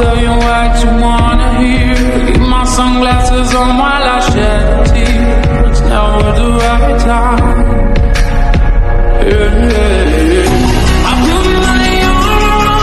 tell you what you wanna hear. Leave my sunglasses on while I